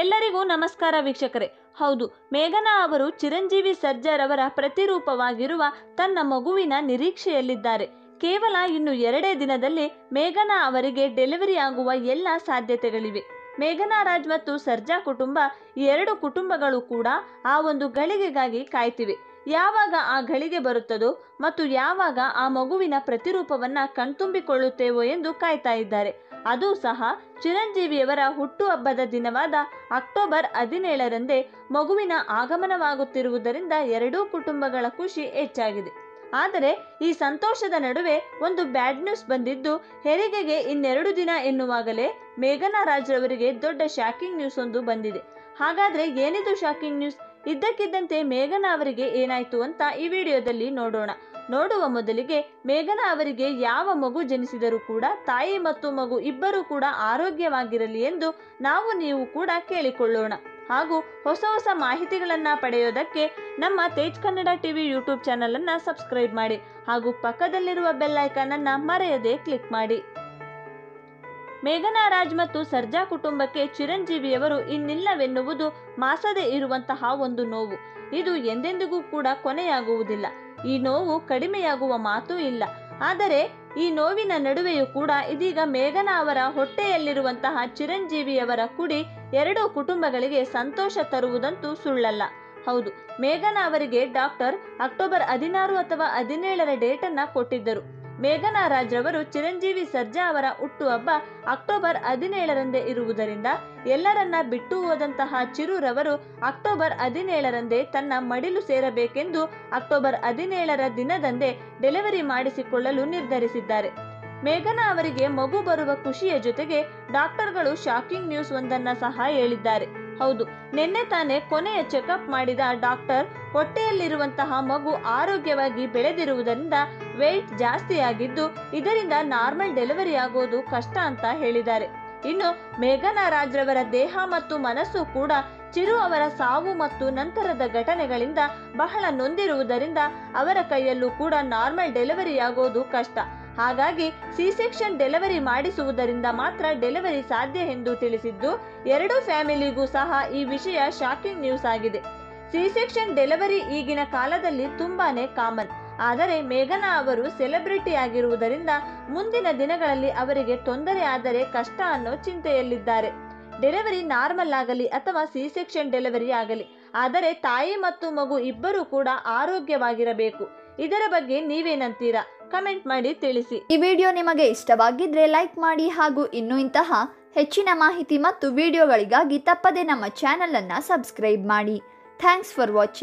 ಎಲ್ಲರಿಗೂ ನಮಸ್ಕಾರ ವೀಕ್ಷಕರೇ. ಹೌದು, ಮೇಘನಾ ಅವರು ಚಿರಂಜೀವಿ ಸರ್ಜರ್ ಅವರ ಪ್ರತಿರೂಪವಾಗಿರುವ ತನ್ನ ಮಗುವಿನ ನಿರೀಕ್ಷೆಯಲ್ಲಿದ್ದಾರೆ. ಕೇವಲ ಇನ್ನು ಎರಡೇ ದಿನದಲ್ಲಿ ಮೇಘನಾ ಅವರಿಗೆ ಡೆಲಿವರಿ ಆಗುವ ಎಲ್ಲ ಸಾಧ್ಯತೆಗಳಿವೆ. ಮೇಘನಾ ರಾಜ್ ಮತ್ತು ಸರ್ಜಾ ಕುಟುಂಬ, ಎರಡು ಕುಟುಂಬಗಳು ಕೂಡ ಆ ಒಂದು ಗಳಿಗೆಗಾಗಿ ಕಾಯ್ತಿವೆ. ಯಾವಾಗ ಆ ಗಳಿಗೆ ಬರುತ್ತದೋ ಮತ್ತು ಯಾವಾಗ ಆ ಮಗುವಿನ ಪ್ರತಿರೂಪವನ್ನ ಕಣ್ತುಂಬಿಕೊಳ್ಳುತ್ತೇವೋ ಎಂದು ಕಾಯ್ತಾ ಇದ್ದಾರೆ. ಅದು ಸಹ ಚಿರಂಜೀವಿಯವರ ಹುಟ್ಟುಹಬ್ಬದ ದಿನವಾದ ಅಕ್ಟೋಬರ್ ಹದಿನೇಳರಂದೇ ಮಗುವಿನ ಆಗಮನವಾಗುತ್ತಿರುವುದರಿಂದ ಎರಡೂ ಕುಟುಂಬಗಳ ಖುಷಿ ಹೆಚ್ಚಾಗಿದೆ. ಆದರೆ ಈ ಸಂತೋಷದ ನಡುವೆ ಒಂದು ಬ್ಯಾಡ್ ನ್ಯೂಸ್ ಬಂದಿದ್ದು, ಹೆರಿಗೆಗೆ ಇನ್ನೆರಡು ದಿನ ಎನ್ನುವಾಗಲೇ ಮೇಘನಾ ರಾಜ್ ರವರಿಗೆ ದೊಡ್ಡ ಶಾಕಿಂಗ್ ನ್ಯೂಸ್ ಒಂದು ಬಂದಿದೆ. ಹಾಗಾದ್ರೆ ಏನಿದು ಶಾಕಿಂಗ್ ನ್ಯೂಸ್? ಇದ್ದಕ್ಕಿದ್ದಂತೆ ಮೇಘನಾ ಅವರಿಗೆ ಏನಾಯ್ತು ಅಂತ ಈ ವಿಡಿಯೋದಲ್ಲಿ ನೋಡೋಣ. ನೋಡುವ ಮೊದಲಿಗೆ ಮೇಘನಾ ಅವರಿಗೆ ಯಾವ ಮಗು ಜನಿಸಿದರೂ ಕೂಡ ತಾಯಿ ಮತ್ತು ಮಗು ಇಬ್ಬರೂ ಕೂಡ ಆರೋಗ್ಯವಾಗಿರಲಿ ಎಂದು ನಾವು ನೀವು ಕೂಡ ಕೇಳಿಕೊಳ್ಳೋಣ. ಹಾಗೂ ಹೊಸ ಹೊಸ ಮಾಹಿತಿಗಳನ್ನು ಪಡೆಯೋದಕ್ಕೆ ನಮ್ಮ Tej Kannada TV YouTube channel ಅನ್ನ ಸಬ್ಸ್ಕ್ರೈಬ್ ಮಾಡಿ ಹಾಗೂ ಪಕ್ಕದಲ್ಲಿರುವ ಬೆಲ್ಲೈಕನನ್ನು ಮರೆಯದೆ ಕ್ಲಿಕ್ ಮಾಡಿ. ಮೇಘನಾ ರಾಜ್ ಮತ್ತು ಸರ್ಜಾ ಕುಟುಂಬಕ್ಕೆ ಚಿರಂಜೀವಿಯವರು ಇನ್ನಿಲ್ಲವೆನ್ನುವುದು ಮಾಸದೇ ಇರುವಂತಹ ಒಂದು ನೋವು. ಇದು ಎಂದೆಂದಿಗೂ ಕೂಡ ಕೊನೆಯಾಗುವುದಿಲ್ಲ. ಈ ನೋವು ಕಡಿಮೆಯಾಗುವ ಮಾತೂ ಇಲ್ಲ. ಆದರೆ ಈ ನೋವಿನ ನಡುವೆಯೂ ಕೂಡ ಇದೀಗ ಮೇಘನಾ ಅವರ ಹೊಟ್ಟೆಯಲ್ಲಿರುವಂತಹ ಚಿರಂಜೀವಿಯವರ ಕುಡಿ ಎರಡೂ ಕುಟುಂಬಗಳಿಗೆ ಸಂತೋಷ ತರುವುದಂತೂ ಸುಳ್ಳಲ್ಲ. ಹೌದು, ಮೇಘನಾ ಅವರಿಗೆ ಡಾಕ್ಟರ್ ಅಕ್ಟೋಬರ್ ಹದಿನಾರು ಅಥವಾ ಹದಿನೇಳರ ಡೇಟನ್ನ ಕೊಟ್ಟಿದ್ದರು. ಮೇಘನಾ ರಾಜ್ ರವರು ಚಿರಂಜೀವಿ ಸರ್ಜಾ ಅವರ ಹುಟ್ಟುಹಬ್ಬ ಅಕ್ಟೋಬರ್ ಹದಿನೇಳರಂದೇ ಇರುವುದರಿಂದ ಎಲ್ಲರನ್ನ ಬಿಟ್ಟು ಹೋದಂತಹ ಚಿರುರವರು ಅಕ್ಟೋಬರ್ ಹದಿನೇಳರಂದೇ ತನ್ನ ಮಡಿಲು ಸೇರಬೇಕೆಂದು ಅಕ್ಟೋಬರ್ ಹದಿನೇಳರ ದಿನದಂದೇ ಡೆಲಿವರಿ ಮಾಡಿಸಿಕೊಳ್ಳಲು ನಿರ್ಧರಿಸಿದ್ದಾರೆ. ಮೇಘನಾ ಅವರಿಗೆ ಮಗು ಬರುವ ಖುಷಿಯ ಜೊತೆಗೆ ಡಾಕ್ಟರ್ಗಳು ಶಾಕಿಂಗ್ ನ್ಯೂಸ್ ಒಂದನ್ನ ಸಹ ಹೇಳಿದ್ದಾರೆ. ಹೌದು, ನಿನ್ನೆ ತಾನೇ ಕೊನೆಯ ಚೆಕಪ್ ಮಾಡಿದ ಡಾಕ್ಟರ್ ಹೊಟ್ಟೆಯಲ್ಲಿರುವಂತಹ ಮಗು ಆರೋಗ್ಯವಾಗಿ ಬೆಳೆದಿರುವುದರಿಂದ ವೆಯ್ಟ್ ಜಾಸ್ತಿಯಾಗಿದ್ದು ಇದರಿಂದ ನಾರ್ಮಲ್ ಡೆಲಿವರಿ ಆಗೋದು ಕಷ್ಟ ಅಂತ ಹೇಳಿದ್ದಾರೆ. ಇನ್ನು ಮೇಘನಾ ರಾಜ್ ರವರ ದೇಹ ಮತ್ತು ಮನಸ್ಸು ಕೂಡ ಚಿರು ಅವರ ಸಾವು ಮತ್ತು ನಂತರದ ಘಟನೆಗಳಿಂದ ಬಹಳ ನೊಂದಿರುವುದರಿಂದ ಅವರ ಕೈಯಲ್ಲೂ ಕೂಡ ನಾರ್ಮಲ್ ಡೆಲಿವರಿ ಆಗೋದು ಕಷ್ಟ. ಹಾಗಾಗಿ ಸಿ ಸೆಕ್ಷನ್ ಡೆಲಿವರಿ ಮಾಡಿಸುವುದರಿಂದ ಮಾತ್ರ ಡೆಲಿವರಿ ಸಾಧ್ಯ ಎಂದು ತಿಳಿಸಿದ್ದು ಎರಡೂ ಫ್ಯಾಮಿಲಿಗೂ ಸಹ ಈ ವಿಷಯ ಶಾಕಿಂಗ್ ನ್ಯೂಸ್ ಆಗಿದೆ. ಸಿ ಸೆಕ್ಷನ್ ಡೆಲಿವರಿ ಈಗಿನ ಕಾಲದಲ್ಲಿ ತುಂಬಾನೇ ಕಾಮನ್. ಆದರೆ ಮೇಘನಾ ಅವರು ಸೆಲೆಬ್ರಿಟಿ ಆಗಿರುವುದರಿಂದ ಮುಂದಿನ ದಿನಗಳಲ್ಲಿ ಅವರಿಗೆ ತೊಂದರೆ ಆದರೆ ಕಷ್ಟ ಅನ್ನೋ ಚಿಂತೆಯಲ್ಲಿದ್ದಾರೆ. ಡೆಲಿವರಿ ನಾರ್ಮಲ್ ಆಗಲಿ ಅಥವಾ ಸಿ ಸೆಕ್ಷನ್ ಡೆಲಿವರಿ ಆಗಲಿ, ಆದರೆ ತಾಯಿ ಮತ್ತು ಮಗು ಇಬ್ಬರೂ ಕೂಡ ಆರೋಗ್ಯವಾಗಿರಬೇಕು. ಇದರ ಬಗ್ಗೆ ನೀವೇನಂತೀರಾ? ಕಮೆಂಟ್ ಮಾಡಿ ತಿಳಿಸಿ. ಈ ವಿಡಿಯೋ ನಿಮಗೆ ಇಷ್ಟವಾಗಿದ್ರೆ ಲೈಕ್ ಮಾಡಿ ಹಾಗೂ ಇನ್ನೂ ಇಂತಹ ಹೆಚ್ಚಿನ ಮಾಹಿತಿ ಮತ್ತು ವಿಡಿಯೋಗಳಿಗಾಗಿ ತಪ್ಪದೆ ನಮ್ಮ ಚಾನಲನ್ನು ಸಬ್ಸ್ಕ್ರೈಬ್ ಮಾಡಿ. Thanks for watching